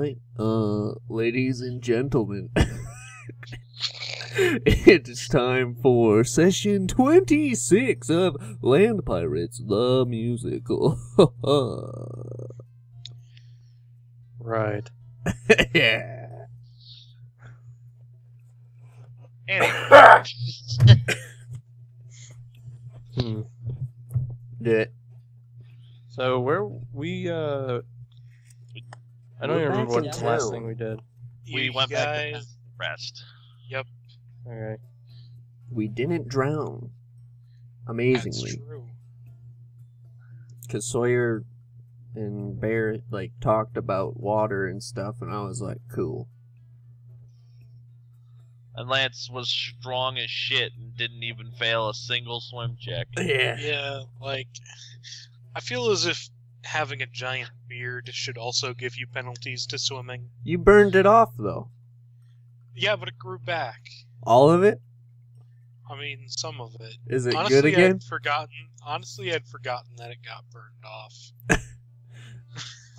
right, uh, ladies and gentlemen. it is time for session 26 of Land Pirates, the musical. Right. yeah. Anyway, Hmm. Yeah. So where we uh I don't We're even remember what the last thing we did. we You went back to guys, rest. Okay. We didn't drown. That's Amazingly. true. Because Sawyer and Bear, like, talked about water and stuff, and I was like, cool. And Lance was strong as shit and didn't even fail a single swim check. Yeah. Yeah, like I feel as if having a giant beard should also give you penalties to swimming. You burned it off, though. Yeah, but it grew back. All of it? I mean, some of it. Is it honestly, good again? I'd forgotten. Honestly, I'd forgotten that it got burned off.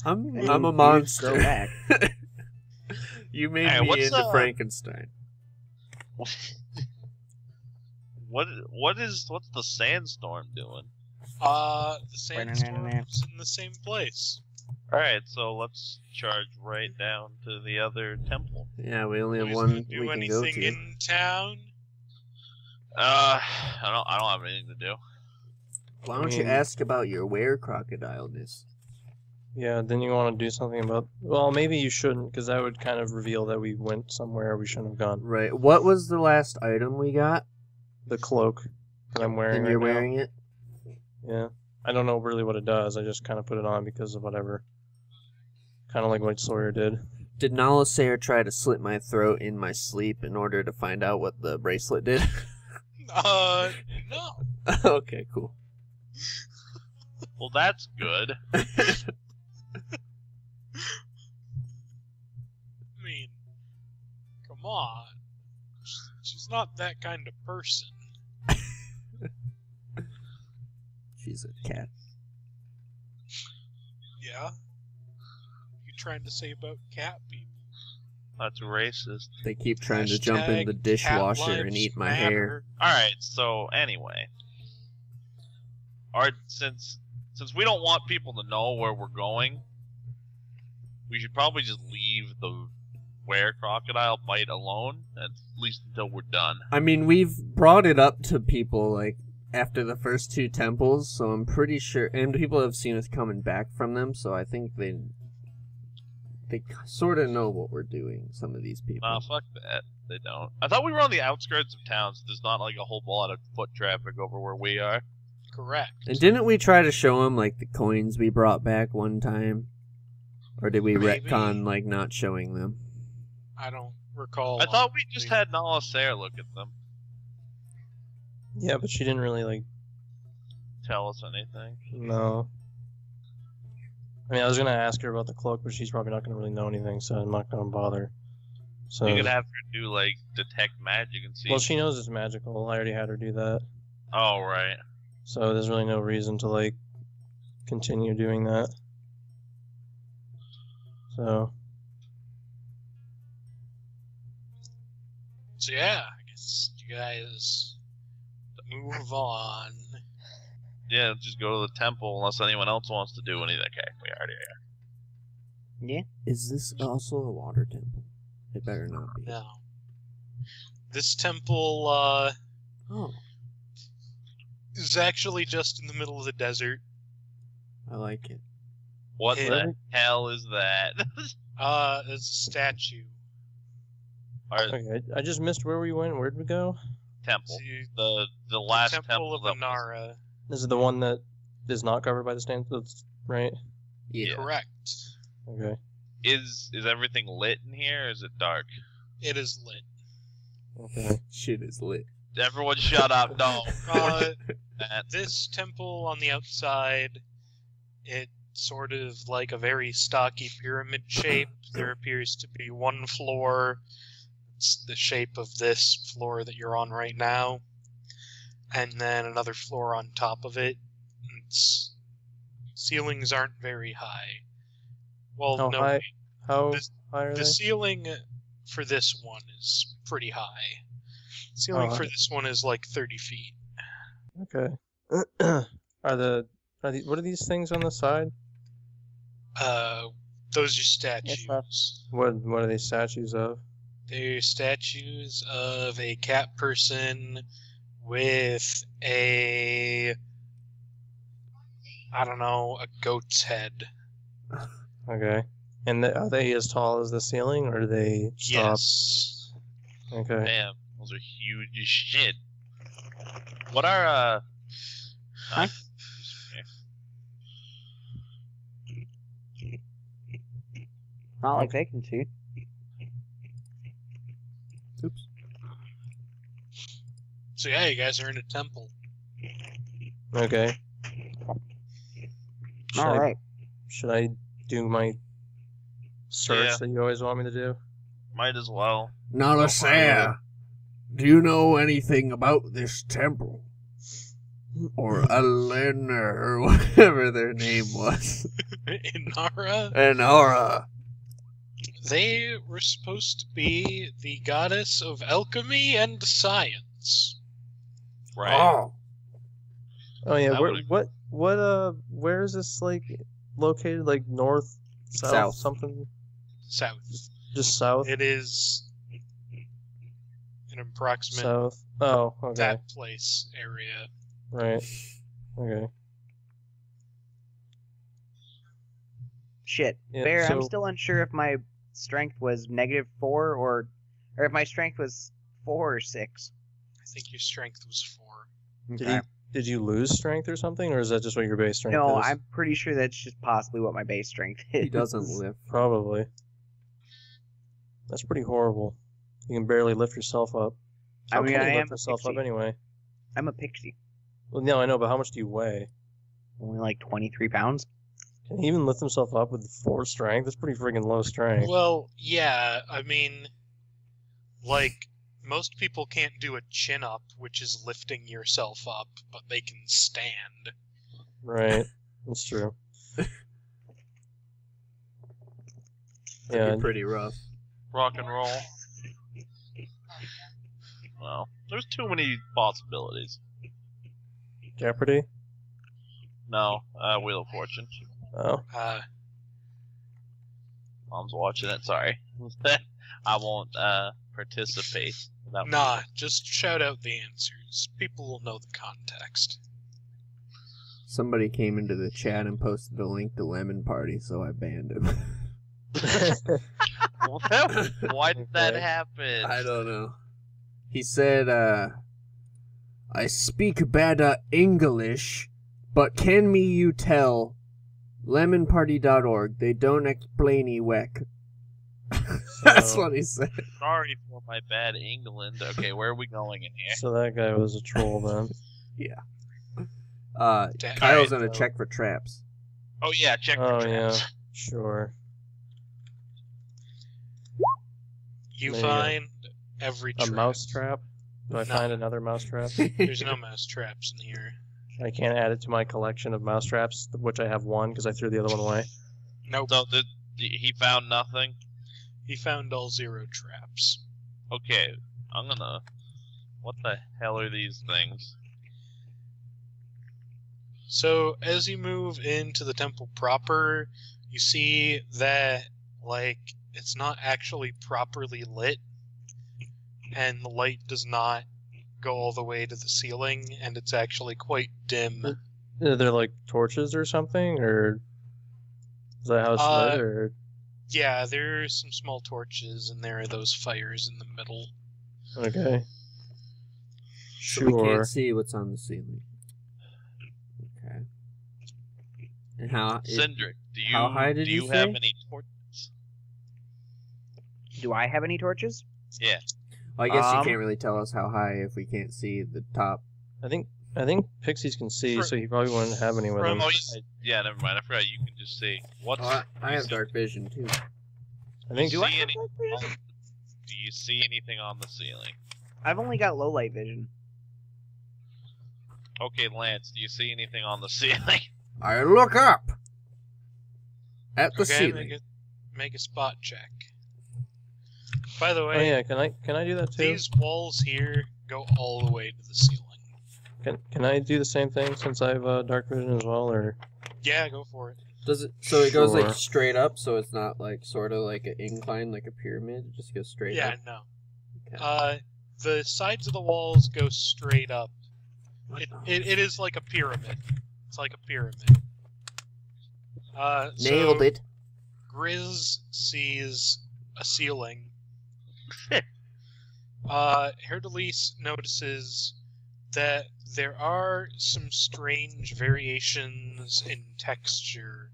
I'm Hey, I'm a monster. back. you made Hey, me into uh, Frankenstein. what what is what's the sandstorm doing? Uh, the sandstorm's in the same place. All right, so let's charge right down to the other temple. Yeah, we only have Who's one gonna we do can go anything to. in town? Uh, I don't I don't have anything to do. Why don't I you mean- ask about your were crocodile-ness? Yeah, then you want to do something about well, maybe you shouldn't because that would kind of reveal that we went somewhere we shouldn't have gone. Right. What was the last item we got? The cloak that I'm wearing and you're now. wearing it? Yeah. I don't know really what it does. I just kind of put it on because of whatever. Kind of like what Sawyer did. Did Nala Sayer try to slit my throat in my sleep in order to find out what the bracelet did? Uh, no. okay, cool. Well, that's good. I mean, come on. She's- She's not that kind of person. She's a cat. Yeah. You trying to say about cat people? That's racist. They keep trying to jump in the dishwasher and eat my hair. All right, so anyway, our since since we don't want people to know where we're going, we should probably just leave the where crocodile bite alone at least until we're done. I mean, we've brought it up to people like after the first two temples, so I'm pretty sure, and people have seen us coming back from them, so I think they they sort of know what we're doing. Some of these people. Nah, fuck that. They don't. I thought we were on the outskirts of town, so there's not like a whole lot of foot traffic over where we are. Correct. And didn't we try to show them like the coins we brought back one time, or did we Maybe. retcon like not showing them? I don't recall. I thought we just had Nala Sayre look at them, Yeah, but she didn't really like tell us anything. no. I mean, I was gonna ask her about the cloak, but she's probably not gonna really know anything, so I'm not gonna bother. So You could have her do like detect magic and see. well, she knows it's magical. I already had her do that, Oh right. so there's really no reason to like continue doing that. So So yeah, I guess you guys move on. Yeah, just go to the temple unless anyone else wants to do anything. Okay, we already are. Yeah. Is this also a water temple? It better not be. No. This temple uh, Oh, is actually just in the middle of the desert. I like it. What Hey. the hell is that? Uh, it's a statue. Our okay, I just missed where we went. Where'd we go? Temple. See, the the last temple, temple, of that was- Inara. This is the one that is not covered by the stand, that's right? Yeah. Correct. Okay. is is everything lit in here? Or is it dark? It is lit. Okay. Shit is lit. Everyone, shut up! No. Uh, this temple on the outside, it sort of like a very stocky pyramid shape. There appears to be one floor. It's the shape of this floor that you're on right now, and then another floor on top of it. It's ceilings aren't very high. Well, How no, high- How This- high are The they? ceiling for this one is pretty high. Ceiling Oh, for this one is like 30 feet. Okay. are the are these, what are these things on the side? Uh, those are statues. What what are these statues of? They're statues of a cat person with a I don't know, a goat's head. Okay. And th- are they as tall as the ceiling, or do they stop? Yes. Okay. Damn, those are huge as shit. What are uh? Huh? Not like they can see. So yeah, you guys are in a temple. Okay. Should All I, right. Should I do my search Yeah. that you always want me to do? Might as well. Not a Nalisaya, do you know anything about this temple? Or Elena, or whatever their name was. Inara, Enara. they were supposed to be the goddess of alchemy and science. Right. Oh, Oh yeah. Where, what what uh where is this like located? Like north, south, South. something? South. Just south. It is an approximate South. Oh, okay. that place area. Right. Okay. Shit. Yeah, Bear, I'm still unsure if my strength was negative four or or if my strength was four or six. I think your strength was four. Did Okay. you did you lose strength or something, or is that just what your base strength No, is? No, I'm pretty sure that's just possibly what my base strength is. he doesn't lift. Probably. That's pretty horrible. You can barely lift yourself up. I mean, can I you am lift a yourself up pixie. anyway? I'm a pixie. Well, no, I know, but how much do you weigh? Only like 23 pounds. Can he even lift himself up with four strength? That's pretty freaking low strength. Well, yeah, I mean, like, most people can't do a chin up, which is lifting yourself up, but they can stand. Right. That's true. That'd yeah. be pretty rough. Rock and roll. Well, there's too many possibilities. Jeopardy. No, uh, Wheel of Fortune. Oh. Uh, Mom's watching it. Sorry, I won't uh participate. That nah, just shout out the answers. People will know the context. Somebody came into the chat and posted a link to Lemon Party, so I banned him. Why did that happen? I don't know. He said, uh, I speak better English, but can me you tell? Lemonparty.org, they don't explainy weck. That's what he said. Sorry for my bad England. Okay, where are we going in here? So that guy was a troll then. Yeah. Uh, Da- Kyle's gonna so- check for traps. Oh yeah, check for Oh, traps. Sure. You There you go. find every A trap. mouse trap? Do I No. find another mouse trap? There's no mouse traps in here. I can't add it to my collection of mouse traps, which I have one because I threw the other one away. Nope. So the, he found nothing. He found all zero traps. Okay, I'm gonna. What the hell are these things? So as you move into the temple proper, you see that like it's not actually properly lit and the light does not go all the way to the ceiling and it's actually quite dim. Are there like torches or something, or is that how it's Uh, lit? Or Yeah, there are some small torches and there are those fires in the middle. okay, So we can't see what's on the ceiling. Okay. And how? it- Sindrik, do you how high did do you you have say? any torches? Do I have any torches? Yeah. well, I guess Um, you can't really tell us how high if we can't see the top. I think I think pixies can see, For- so he probably wouldn't have any with from- him. Oh, you, yeah, never mind. I forgot you can just see. What's Oh, I, I have dark vision too. I think do Do I see have any? dark vision? Do you see anything on the ceiling? I've only got low light vision. Okay, Lance, do you see anything on the ceiling? I look up at the Okay, ceiling. make, it, make a spot check. By the Oh way, yeah, can I can I do that too? these walls here go all the way to the ceiling. Can can I do the same thing since I have uh, dark vision as well, or Yeah, go for it. Does it? So it goes Sure. like straight up, so it's not like sort of like an incline, like a pyramid. It just goes straight yeah, up. no. Okay. Uh, the sides of the walls go straight up. It, it, it is like a pyramid. It's like a pyramid. Uh, Nailed so it. Grizz sees a ceiling. uh, Haer'Dalis notices that there are some strange variations in texture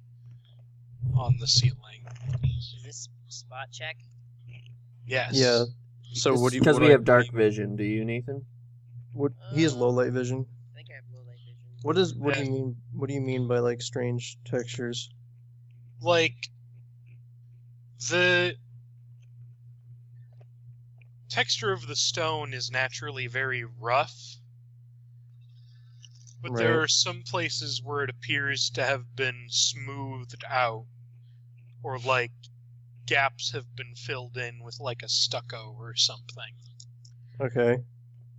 on the ceiling. Is this spot check? Yes. yeah? So what do you? Because we do I- have dark vision. Do you, Nathan? What he has low light vision. I think I have low light vision. What is? What do you mean? What do you mean by like strange textures? like the texture of the stone is naturally very rough but there are some places where it appears to have been smoothed out or like gaps have been filled in with like a stucco or something Okay.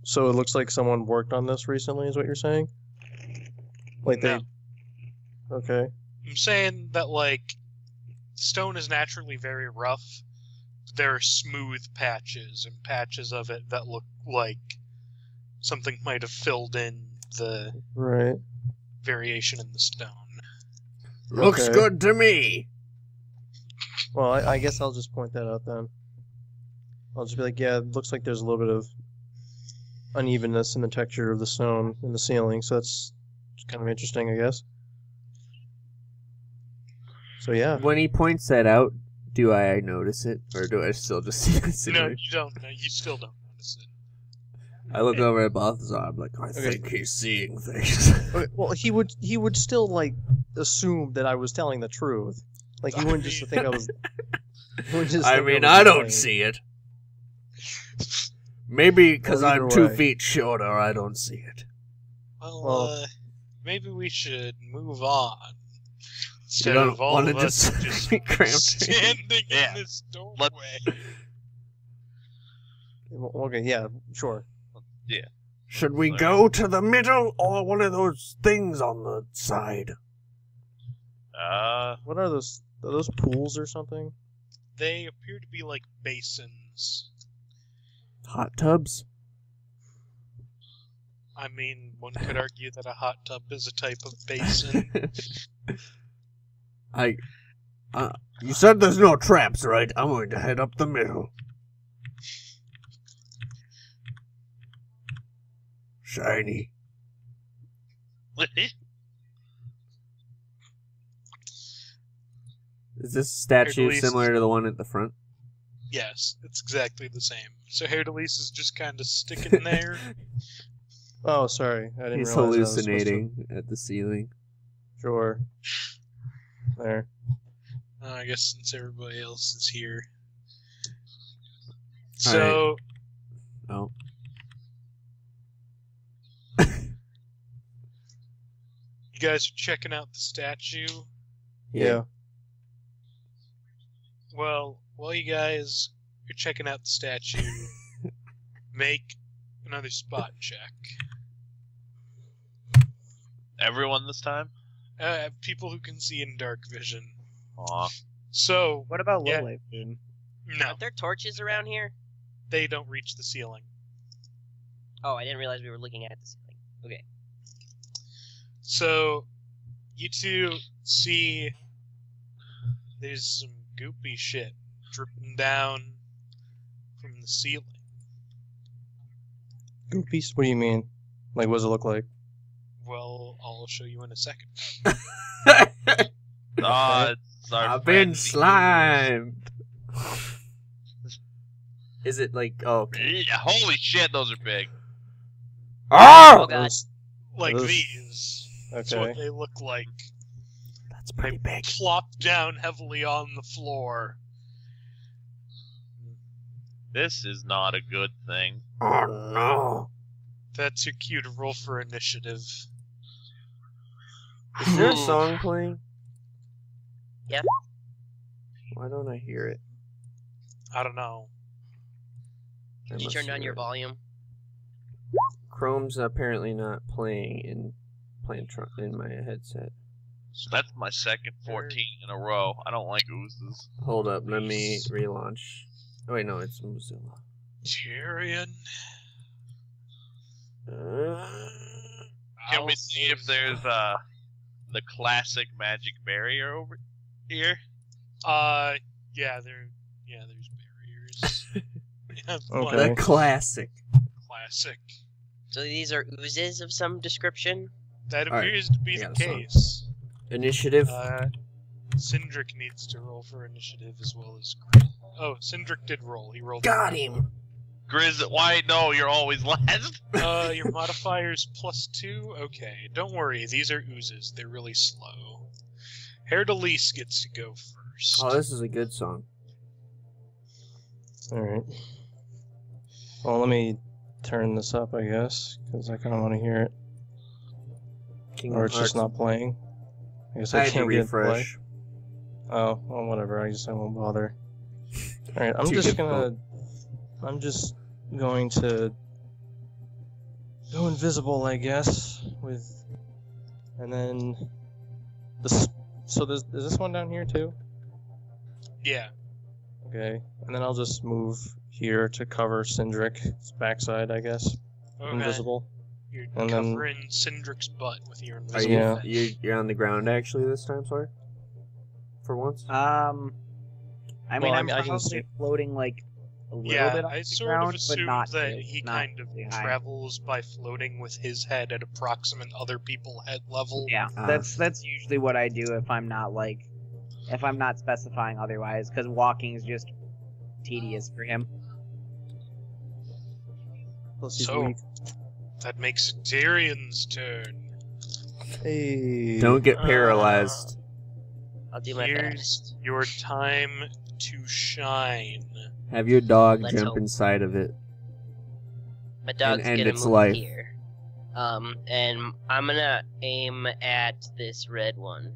So it looks like someone worked on this recently, is what you're saying? Like they. No. Okay. i'm saying that like stone is naturally very rough there are smooth patches and patches of it that look like something might have filled in the Right. variation in the stone. Looks Okay. good to me. Well, I, I guess I'll just point that out then. I'll just be like, yeah, it looks like there's a little bit of unevenness in the texture of the stone in the ceiling, so that's kind of interesting, I guess. So yeah, When he points that out, do I notice it, or do I still just see the No, you don't. No, you still don't notice it. I look over at Balthassar. I'm like, I Okay. think he's seeing things. Okay, well, he would he would still like assume that I was telling the truth. Like he wouldn't just think I was. he wouldn't just I think mean, was I don't lying. see it. Maybe because Well, I'm two way. feet shorter, I don't see it. Well, Well- uh, maybe we should move on. You Instead don't of all want to of us just, just be cramped. standing Yeah. in this Let- doorway. Well, Okay, yeah, sure. Should we go to the middle or one of those things on the side? Uh, What are those? Are those pools or something? They appear to be like basins. Hot tubs? I mean, one could argue that a hot tub is a type of basin. I. Uh, you said there's no traps, right? I'm going to head up the middle. Shiny. Is this statue Hercules. similar to the one at the front? yes, it's exactly the same. So Haer'Dalis is just kind of sticking there. Oh, sorry, I didn't He's realize I was to- hallucinating at the ceiling. Sure. There. Uh, I guess since everybody else is here. All So, Oh. You guys are checking out the statue. Yeah. Well, while you guys are checking out the statue, make another spot check. everyone this time? Uh, people who can see in dark vision. Aw. So, What about low Yeah. light vision? no, Are there torches around here? they don't reach the ceiling. Oh, I didn't realize we were looking at the ceiling. Okay. So, you two see there's some goopy shit dripping down from the ceiling. Goopies? What do you mean? Like, what does it look like? Well, I'll show you in a second. Ah, it's our I've friend been the- slimed. Is it like oh? Okay. Yeah, holy shit, those are big. Oh Oh, god. Those- Like Those- these. That's what they look like. that's pretty big. Plop down heavily on the floor. This is not a good thing. Oh no! That's your cue to roll for initiative. Is there a song playing? Yeah. Why don't I hear it? I don't know. I Did you must turn down your it. volume? Chrome's apparently not playing in playing tr- in my headset. So that's my second 14 in a row. I don't like oozes. Hold up, let me relaunch. Oh wait, no, it's Mozilla. Tyrion. Uh, Can I'll we see if there's uh the classic magic barrier over here? Uh, yeah, there. Yeah, there's barriers. yeah, Okay. the classic. classic. So these are oozes of some description. That All right, appears to be I the got a song. case. Initiative. Uh, Sindrik needs to roll for initiative as well as. Grit. Oh, Sindrik did roll. He rolled. Got him. Grizz, why no? You're always last. Uh, your modifier's plus two. Okay, don't worry. These are oozes. They're really slow. Haer'Dalis gets to go first. Oh, this is a good song. All right. Well, let me turn this up, I guess, because I kind of want to hear it, Kingdom or it's just not playing. I guess I I, can't get to play. Oh, well, whatever. I guess I won't bother. All right, I'm just difficult. gonna. I'm just going to go invisible, I guess, with, and then this. So there's is this one down here too? Yeah. Okay, and then I'll just move here to cover Sindrik's backside, I guess. Okay. Invisible. You're And then- covering Sindrik's butt with your Are invisible. you, Yeah. you you're on the ground actually this time, sorry? For once? Um, I mean, Well, I I'm I can probably see- floating like a little Yeah, bit off I the sort ground, of but assumed not that too- he kind of high. travels by floating with his head at approximate other people head level. Yeah, Ah. that's that's usually what I do if I'm not like, if I'm not specifying otherwise, because walking is just tedious for him. Plus he's So- weak. That makes Tyrion's turn. Hey. Don't get Uh, paralyzed. I'll do my Here's best. your time to shine. Have your dog Let's jump hope. inside of it. My dog's end gonna its move life. here. Um, and I'm gonna aim at this red one.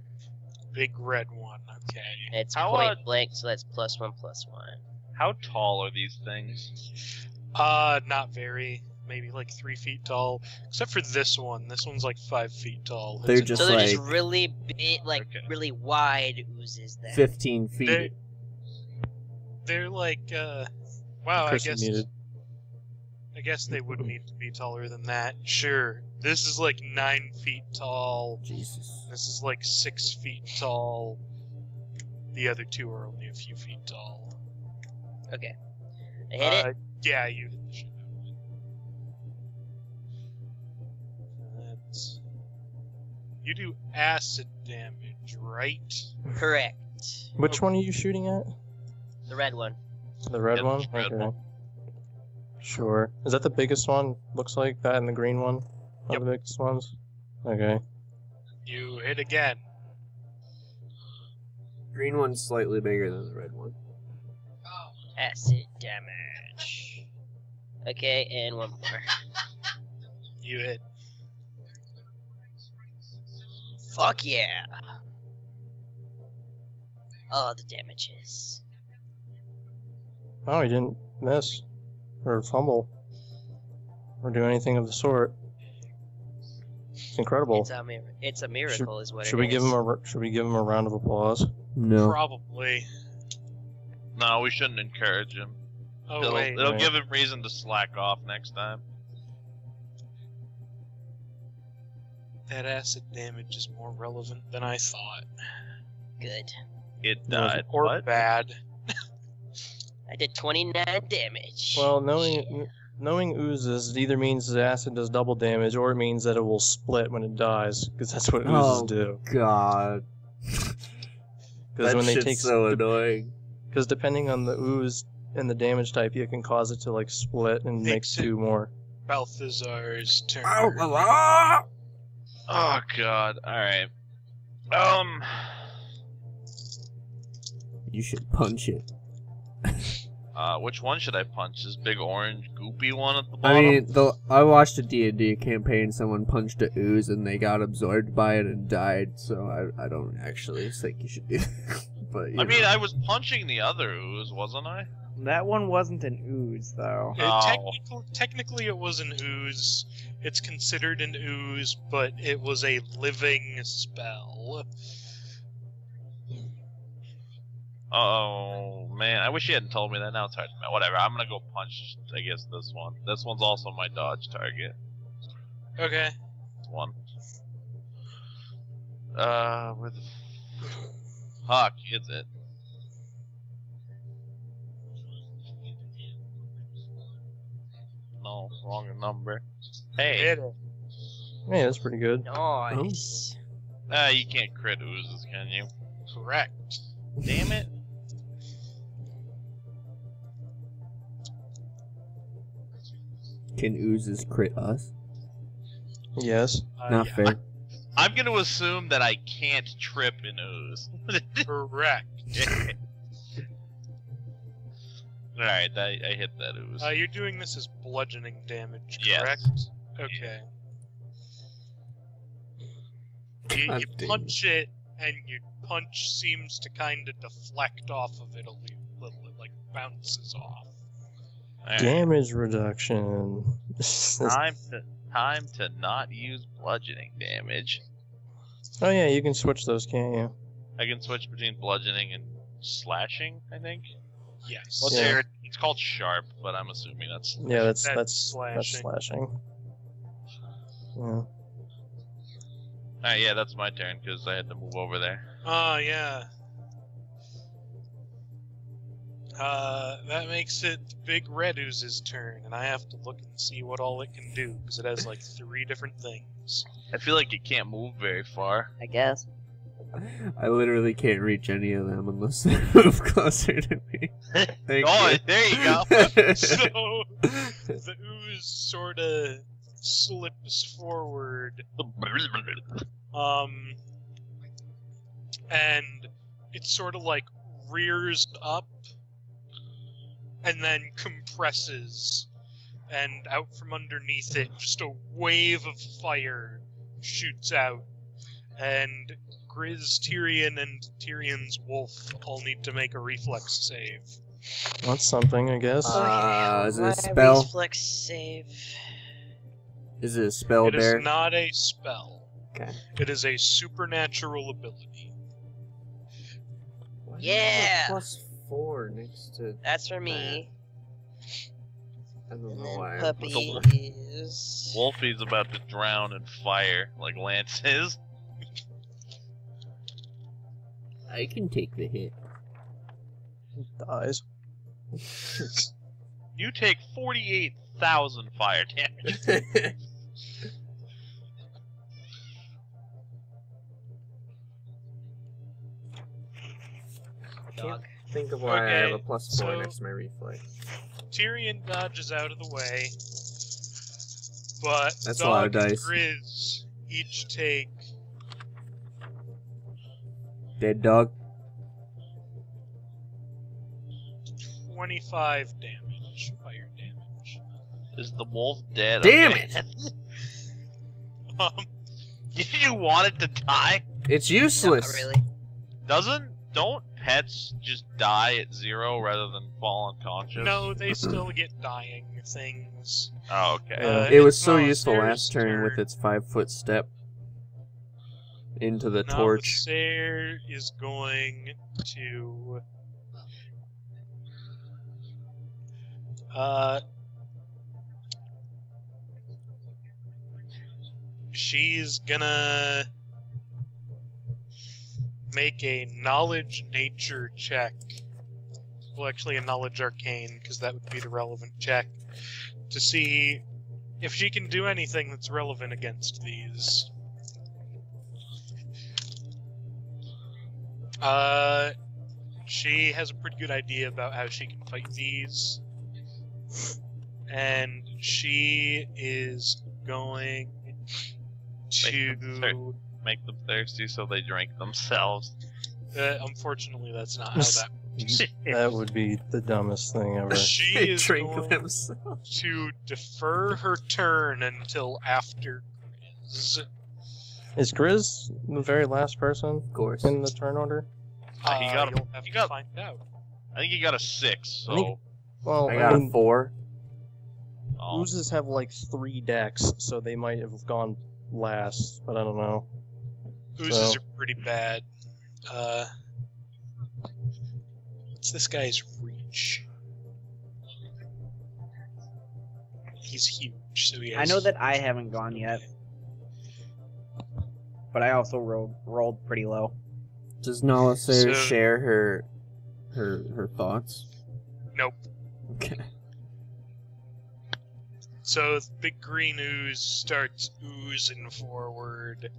Big red one. Okay. It's How, point uh, blank, so that's plus one plus one. How tall are these things? Uh, not very. Maybe like three feet tall. Except for this one. This one's like five feet tall. They're It's just so they're like- just really big, like Okay. really wide oozes. Then. 15 feet. They- They're like, uh, wow. I guess. needed. I guess they would need to be taller than that. Sure. This is like nine feet tall. Jesus. This is like six feet tall. The other two are only a few feet tall. Okay. I hit it. Uh, Yeah, you hit the shit You do acid damage, right? Correct. Which one are you shooting at? The red one. The red Yep, one? red okay. one. Sure. Is that the biggest one? Looks like that and the green one? Are Yep. the biggest ones? Okay. You hit again. Green one's slightly bigger than the red one. Acid damage. Okay, and one more. You hit. Fuck yeah. All the damages. Oh, he didn't miss. Or fumble. Or do anything of the sort. It's incredible. It's a mir- it's a miracle, is what Should it we give him a r- should we give him a round of applause? No. Probably. No, we shouldn't encourage him. Oh it'll wait. it'll Right. give him reason to slack off next time. That acid damage is more relevant than I thought. Good. It Yeah, died. Or what? bad. I did 29 damage. Well, knowing Yeah. kn- knowing oozes it either means the acid does double damage or it means that it will split when it dies because that's what oozes Oh, do. God. Because That when they shit's take so annoying. because depending on the ooze and the damage type, you can cause it to like split and make Makes it- two more. Balthassar's turn. Ah, ah, ah. Oh god. All right. Um. You should punch it. Uh, which one should I punch? This big orange goopy one at the bottom. I mean, the I watched a D&D campaign. Someone punched a ooze and they got absorbed by it and died. So I, I don't actually think you should do. but you I mean. I was punching the other ooze, wasn't I? That one wasn't an ooze, though. It, Oh. technically, technically, it was an ooze. It's considered an ooze, but it was a living spell. Oh man, I wish you hadn't told me that. Now it's hard to. Whatever. I'm gonna go punch. I guess this one. This one's also my dodge target. Okay. One. Uh, where the fuck is it? No, wrong number. Hey, Hit it. Yeah, that's pretty good. Nice. ah, you can't crit oozes, can you? Correct. Damn it. Can oozes crit us? Yes. Uh, Not yeah, fair. I'm gonna assume that I can't trip an ooze. Correct. Alright, I, I hit that ooze. Uh, you're doing this as bludgeoning damage, Yes. Correct? Okay. You, you punch it, and your punch seems to kind of deflect off of it a little. It like bounces off. Alright. Damage reduction. Time to time to not use bludgeoning damage. oh yeah, you can switch those, can't you? I can switch between bludgeoning and slashing. I think. Yes. What's Yeah. there? It's called sharp, but I'm assuming that's. Yeah, that's That's that's that's slashing. Slashing. Yeah. Alright, yeah, that's my turn because I had to move over there. Oh yeah. Uh, that makes it Big Red Ooze's turn, and I have to look and see what all it can do because it has like three different things. I feel like it can't move very far. I guess. I literally can't reach any of them unless they move closer to me. Thank oh, you. there you go. So the ooze sort of slips forward, um, and it sort of like rears up and then compresses, and out from underneath it, just a wave of fire shoots out, and Grizz, Tyrion, and Tyrion's wolf all need to make a reflex save. That's something, I guess. Uh, is it a spell? Reflex save. Is it a spell It is bear? not a spell. Okay. It is a supernatural ability. Why do you have a Yeah. Plus four next to. That's for me. I don't And know then why. I puppy plus is. Wolfie's about to drown in fire like Lance is. I can take the hit. Dies. You take 48,000 fire damage. Can't think of why I have a Okay, plus four so- next to my reflex. Tyrion dodges out of the way, but That's a lot of Dog and dice. Grizz each take Dead dog. 25 damage, fire damage. Is the wolf dead? Damn Okay. it! Um, you want it to die? It's Not useless. really. Doesn't don't pets just die at zero rather than fall unconscious? no, they still get dying things. Oh, okay. Uh, It was so useful last turn with its five foot step into the torch. Nalasair is going to. Uh, she's gonna make a knowledge nature check. Well, actually, a knowledge arcane, because that would be the relevant check to see if she can do anything that's relevant against these. Uh, she has a pretty good idea about how she can fight these. And she is going Make them to. Make them thirsty so they drink themselves. Uh, unfortunately, that's not how that. That would be the dumbest thing ever. She They is drink going themselves. to defer her turn until after Grizz. Is Grizz the very last person Of course. in the turn order? Uh, he got a- you'll have he to got- find out. I think he got a six. I think- Well, I I, got a four. oh, oozes have like three decks, so they might have gone last, but I don't know. Oozes So- are pretty bad. Uh, what's this guy's reach? He's huge, so he I know that I haven't gone yet, but I also rolled rolled pretty low. Does Nala So- share her her her thoughts? Nope. Okay. So the big green ooze starts oozing forward,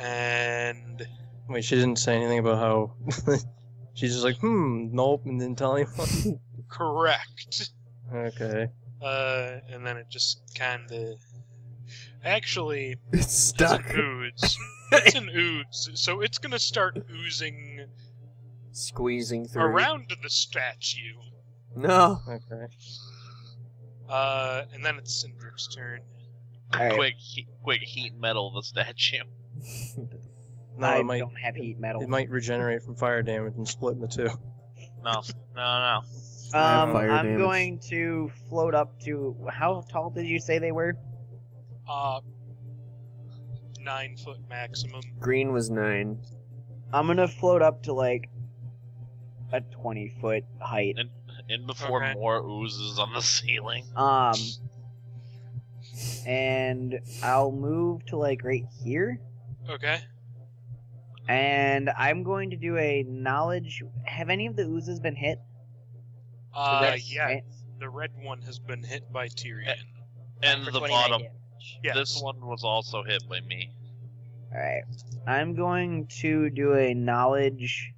and Wait, she didn't say anything about how. She's just like, hmm, nope, and didn't tell anyone. correct. okay. Uh, and then it just kind of. Actually, It's it's stuck. an ooze. It's an ooze, so it's gonna start oozing Squeezing through. around the statue. No. Okay. Uh, and then it's Sindrik's turn. All right, quick, he, quick heat metal the statue. No, I it might don't have heat metal. it might regenerate from fire damage and split into two. No, no, no. Um, I'm damage. going to float up to. How tall did you say they were? Uh, nine foot maximum. Green was nine. I'm gonna float up to like a 20 foot height. And in before Okay. more oozes on the ceiling. Um, and I'll move to like right here, Okay. and I'm going to do a knowledge. Have any of the oozes been hit? Uh, That's- yeah. right? The red one has been hit by Tyrion. And For the bottom, damage. Yes. this one was also hit by me. All right. I'm going to do a knowledge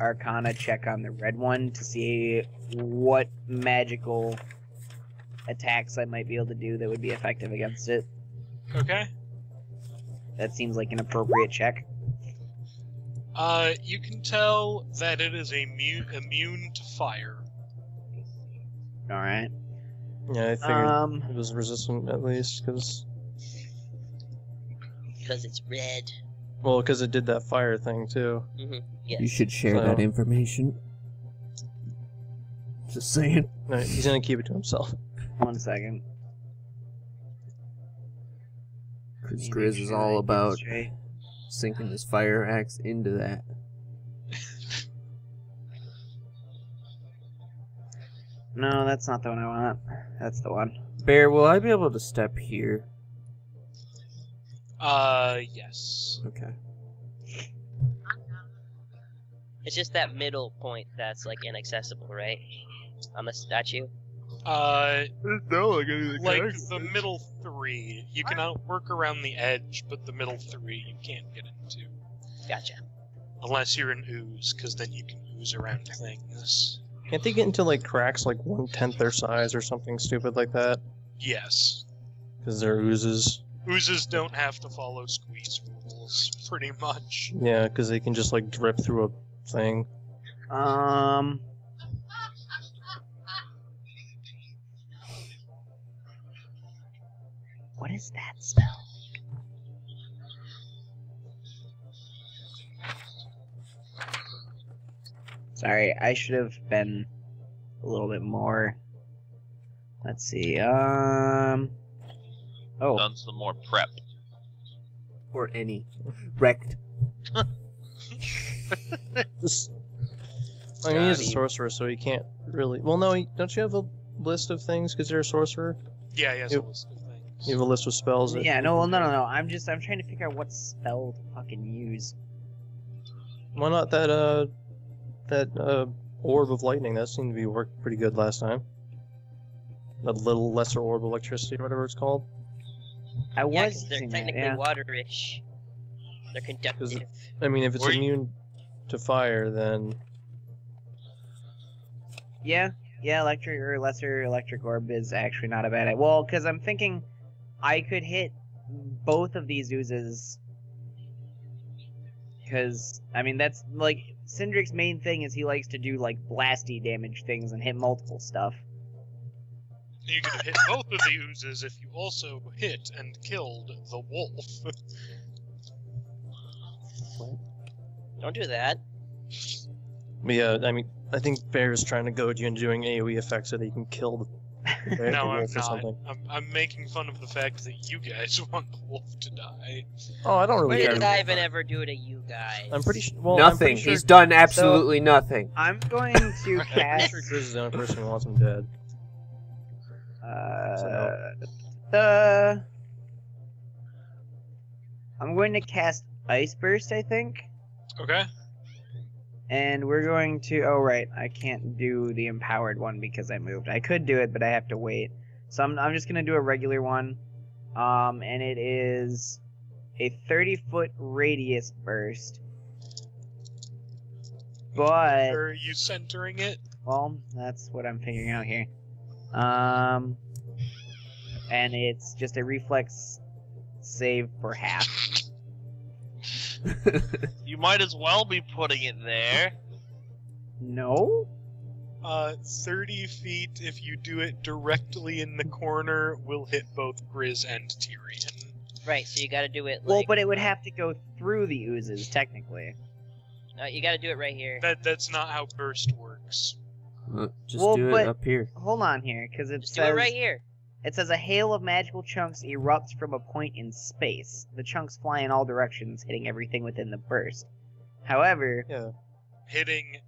arcana check on the red one to see what magical attacks I might be able to do that would be effective against it. Okay. That seems like an appropriate check. Uh, you can tell that it is immune immune to fire. All right. Yeah, I figured Um, it was resistant at least, because Because it's red. Well, because it did that fire thing too. Mm-hmm. Yes. You should share So- that information. Just saying. No, he's gonna keep it to himself. one second. Because Let me make Grizz is sure I all about straight. sinking his fire axe into that. No, that's not the one I want. That's the one. Bear, will I be able to step here? Uh, yes. Okay. It's just that middle point that's like inaccessible, right? On the statue. Uh, No, like any like the middle three, you can work around the edge, but the middle three you can't get into Gotcha. unless you're an ooze, because then you can ooze around things. Can't they get into like cracks like one tenth their size or something stupid like that? Yes. Because they're oozes. Oozes don't have to follow squeeze rules, pretty much. Yeah, because they can just like drip through a thing. Um. What is that spell? Sorry, I should have been a little bit more. Let's see. Um. Oh, Done some more prep. Or any. Wrecked. This, I mean, he's a Johnny. sorcerer, so he can't really. Well, no, he, don't you have a list of things because you're a sorcerer? Yeah, he has Yep. a list of things. You have a list of spells. That yeah. No, well, no, no, no. I'm just I'm trying to figure out what spell to fucking use. Why not that uh, that uh, orb of lightning? That seemed to be worked pretty good last time. That little lesser orb of electricity, or whatever it's called. I Yeah, was 'cause they're using that, technically yeah. waterish. They're conductive. I mean, if it's Were you- immune to fire, then Yeah, yeah, electric or lesser electric orb is actually not a bad idea. Well, because I'm thinking I could hit both of these oozes. Because, I mean, that's like Sindrik's main thing is he likes to do like blasty damage things and hit multiple stuff. You can hit both of the oozes if you also hit and killed the wolf. Don't do that. But yeah, I mean, I think Bear is trying to goad you into doing AoE effects so that he can kill the, the, bear, the No, I'm wolf or not. something. I'm, I'm making fun of the fact that you guys want the wolf to die. Oh, I don't really When care. did I even ever do to you guys? I'm pretty sure. Well, I'm nothing. pretty sure, He's done absolutely nothing. I'm going to I'm pretty sure Grizz is the only person who wants him dead. Uh, the. I'm going to cast Ice Burst, I think. Okay. And we're going to. Oh, right. I can't do the empowered one because I moved. I could do it, but I have to wait. So I'm, I'm just going to do a regular one. Um, and it is a 30 foot radius burst. But. Are you centering it? Well, that's what I'm figuring out here. Um, and it's just a reflex save for half. You might as well be putting it there. No? Uh, 30 feet, if you do it directly in the corner, will hit both Grizz and Tyrion. Right, so you gotta do it Well, but it would have to go through the oozes, technically. no, you gotta do it right here. That That's not how Burst works. Uh, Just Well, do it up here. Hold on here, because it Just do it right here. it says a hail of magical chunks erupts from a point in space. The chunks fly in all directions, hitting everything within the burst. However, Yeah. Hitting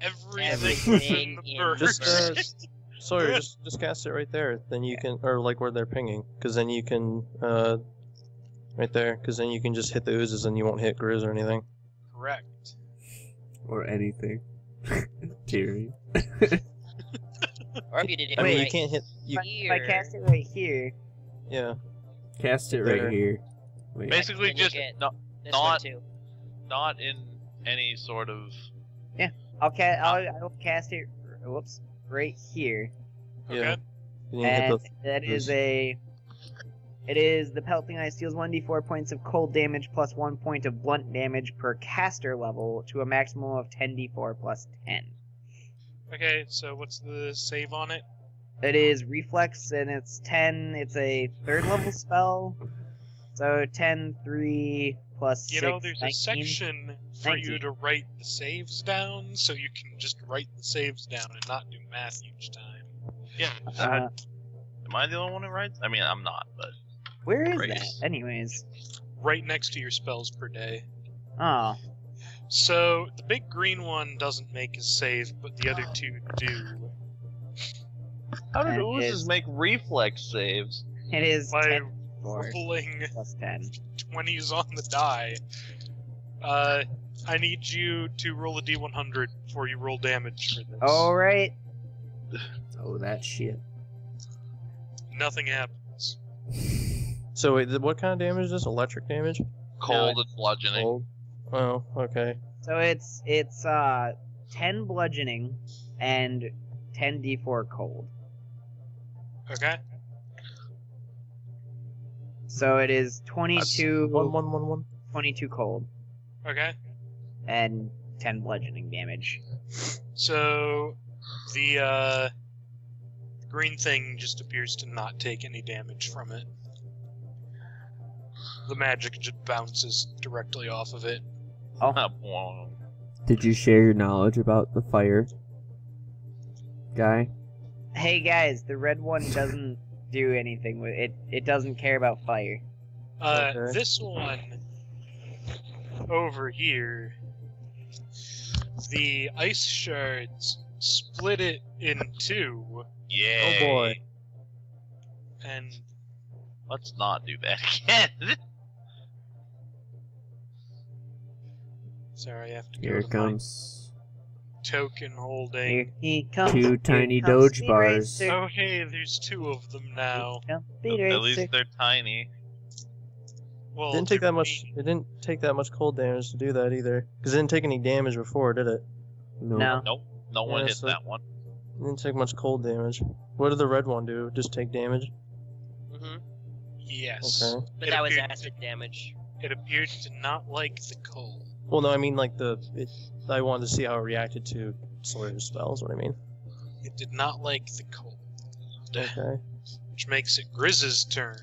everything, Everything within the burst. Just, uh, Sawyer, just just cast it right there. Then you can, or like where they're pinging, because then you can, uh, right there, because then you can just hit the oozes and you won't hit Grizz or anything. Correct. Or anything. Tyrion. Or if you did it I mean, you can't hit. You, if I, if I cast it right here, yeah. Cast it right There. here. Wait. Basically, just get- no, this not- not in any sort of. Yeah, I'll ca- I'll, I'll cast it. Whoops, right here. Okay. Yeah. You and that is a. It is the pelting ice deals 1d4 points of cold damage plus 1 point of blunt damage per caster level to a maximum of 10d4 plus 10. Okay, so what's the save on it? It is reflex and it's 10. It's a third level spell. So 10, 3 plus You 6. know, there's a section for you to write the saves down, so you can just write the saves down and not do math each time. Yeah. Uh, am I the only one who writes? I mean, I'm not, but where is Great. that? Anyways. Right next to your spells per day. Oh. So the big green one doesn't make a save, but the other two do. how did That oozes is- make reflex saves? It is By 10 rolling plus 10. 20s on the die. Uh, I need you to roll a d100 before you roll damage for this. Alright. Oh, that shit. Nothing happens. So wait, th- what kind of damage is this? Electric damage? Cold and bludgeoning. Cold. Oh, okay. So it's it's uh 10 bludgeoning and 10 d4 cold. Okay? So it is 22 One, one, one, one. 22 cold Okay. and 10 bludgeoning damage. So the uh, green thing just appears to not take any damage from it. The magic just bounces directly off of it. Boing. Did you share your knowledge about the fire guy? Hey guys, the red one doesn't do anything with it. It doesn't care about fire. Uh, Okay. This one over here, the ice shards split it in two, Yeah. Oh, boy. and Let's not do that again. Sorry, I have to Here go it to my comes. token holding. Here he comes. Two tiny comes Doge bars. Racer. Okay, there's two of them now. Here comes Speed At least they're tiny. Well, It didn't take that much. green. It didn't take that much cold damage to do that either. Because it didn't take any damage before, did it? No. No. Nope. No one Yeah, hit so- that one. It didn't take much cold damage. What did the red one do? Just take damage? hmm Yes. Okay. But It that was appeared acid damage. It appeared to not like the coal. Well, no, I mean like the. It, I wanted to see how it reacted to Sawyer's spells. What I mean. It did not like the cold, Okay. which makes it Grizz's turn.